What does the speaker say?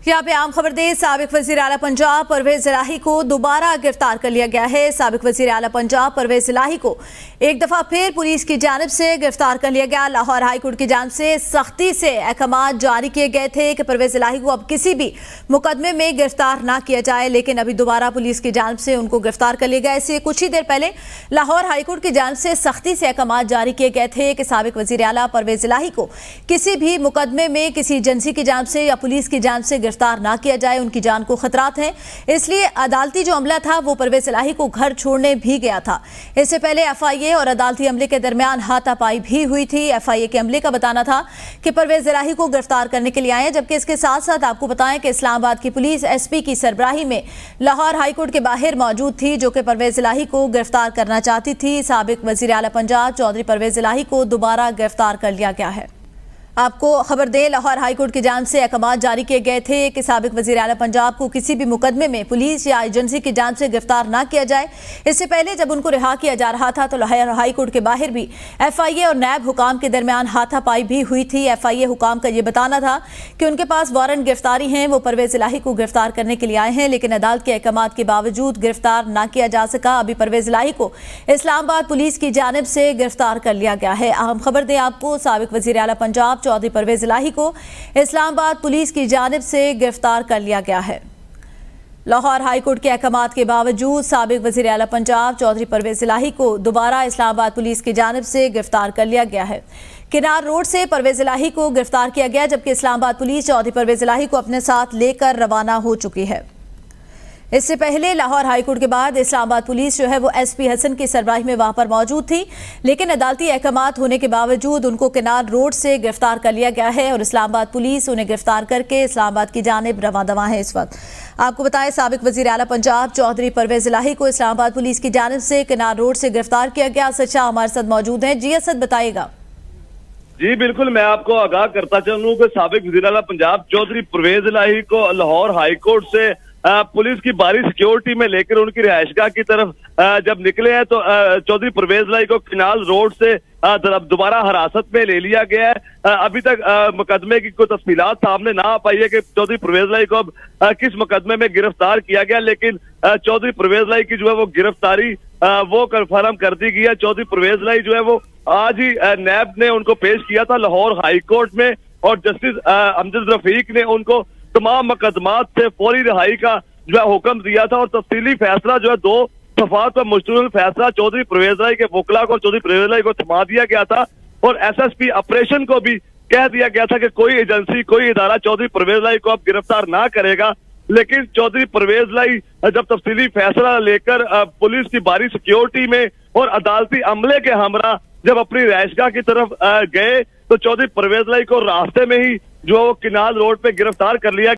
यहाँ पे आम खबर दे, सबक वज़ीर अला पंजाब परवेज इलाही को दोबारा गिरफ़्तार कर लिया गया है। सबक वज़ीर अला पंजाब परवेज इलाही को एक दफ़ा फिर पुलिस की जानब से गिरफ़्तार कर लिया गया। लाहौर हाईकोर्ट की जानब से सख्ती से अहकाम जारी किए गए थे कि परवेज इलाही को अब किसी भी मुकदमे में गिरफ़्तार ना किया जाए, लेकिन अभी दोबारा पुलिस की जानब से उनको गिरफ़्तार कर लिया गया। इससे कुछ ही देर पहले लाहौर हाईकोर्ट की जानब से सख्ती से अहकाम जारी किए गए थे कि सबक वज़ीर अला परवेज इलाही को किसी भी मुकदमे में किसी एजेंसी की जानब से या पुलिस की जानब से गिरफ़्तार ना किया जाए, उनकी जान को खतरात हैं। इसलिए अदालती जो अमला था, वो परवेज इलाही को घर छोड़ने भी गया था। इससे पहले एफआईए और अदालती अमले के दरमियान हाथापाई भी हुई थी। एफआईए के अमले का बताना था कि परवेज इलाही को गिरफ़्तार करने के लिए आए जबकि इसके साथ साथ आपको बताएँ कि इस्लामाबाद की पुलिस एसपी की सरबराही में लाहौर हाईकोर्ट के बाहर मौजूद थी, जो कि परवेज इलाही को गिरफ़्तार करना चाहती थी। सबक वज़ीर अला पंजाब चौधरी परवेज इलाही को दोबारा गिरफ़्तार कर लिया गया है। आपको खबर दें, लाहौर हाईकोर्ट की जाँच से अहकाम जारी किए गए थे कि सबक वजी अला पंजाब को किसी भी मुकदमे में पुलिस या एजेंसी की जाँच से गिरफ़्तार न किया जाए। इससे पहले जब उनको रिहा किया जा रहा था तो लाहौर हाईकोर्ट के बाहर भी एफ़ आई ए और नैब हुकाम के दरमियान हाथापाई भी हुई थी। एफ़ आई ए हुकाम का यह बताना था कि उनके पास वारंट गिरफ्तारी हैं, वो परवेज इलाही को गिरफ़्तार करने के लिए आए हैं, लेकिन अदालत के अहकाम के बावजूद गिरफ़्तार न किया जा सका। अभी परवेज इलाही को इस्लामाबाद पुलिस की जानब से गिरफ़्तार कर लिया गया है। अहम खबर दें आपको, सबक वजी अला पंजाब चौधरी परवेज इलाही को इस्लामाबाद पुलिस की जानब से गिरफ़्तार कर लिया गया है। लाहौर हाईकोर्ट के अहकाम के बावजूद सबक वजी अला पंजाब चौधरी परवेज इलाही को दोबारा इस्लामाबाद पुलिस की जानब से गिरफ़्तार कर लिया गया है। किनार रोड से परवेज इलाही को गिरफ़्तार किया गया, जबकि इस्लामाबाद पुलिस चौधरी परवेज इलाही को अपने साथ लेकर रवाना हो चुकी है। इससे पहले लाहौर हाईकोर्ट के बाद इस्लामाबाद पुलिस जो है वो एसपी हसन की सरबराही में वहाँ पर मौजूद थी, लेकिन अदालती अहकाम होने के बावजूद उनको किनार रोड से गिरफ़्तार कर लिया गया है और इस्लामाबाद पुलिस उन्हें गिरफ़्तार करके इस्लामाबाद की जानब रवा दवा है इस वक्त। आपको बताएँ, सबक वजी अला पंजाब चौधरी परवेज इलाही को इस्लामाबाद पुलिस की जानब से किनार रोड से गिरफ़्तार किया गया। सच्चा हमारे साथ मौजूद है। जी असद, बताइएगा। जी, बिल्कुल, मैं आपको आगाह करता चलूँ कि सबक वजी अला पंजाब चौधरी परवेज इलाही को लाहौर हाईकोर्ट से पुलिस की बारी सिक्योरिटी में लेकर उनकी रिहायशगाह की तरफ़ जब निकले हैं तो चौधरी परवेज लाई को किनाल रोड से दोबारा हिरासत में ले लिया गया है। अभी तक मुकदमे की कोई तस्वीर सामने ना आ पाई है कि चौधरी परवेज लाई को अब किस मुकदमे में गिरफ़्तार किया गया, लेकिन चौधरी परवेज लाई की जो है वो गिरफ्तारी वो कन्फर्म कर दी गई है। चौधरी परवेज लाई जो है वो आज ही नैब ने उनको पेश किया था, लाहौर हाईकोर्ट में, और जस्टिस अमजद रफीक ने उनको तमाम मुकदमात से फौरी रिहाई का जो है हुक्म दिया था और तफसीली फैसला जो है दो सफात पर मुश्तमिल फैसला, चौधरी परवेज राय के वकला को चौधरी परवेज राय को थमा दिया गया था और एस एस पी ऑपरेशन को भी कह दिया गया था कि कोई एजेंसी, कोई इदारा चौधरी परवेज लाई को अब गिरफ़्तार ना करेगा। लेकिन चौधरी परवेज लाई जब तफसीली फैसला लेकर पुलिस की बारी सिक्योरिटी में और अदालती अमले के हमरा जब अपनी रैशगाह की तरफ़ गए तो चौधरी परवेज लाई को रास्ते में ही जो किनाल रोड पे गिरफ़्तार कर लिया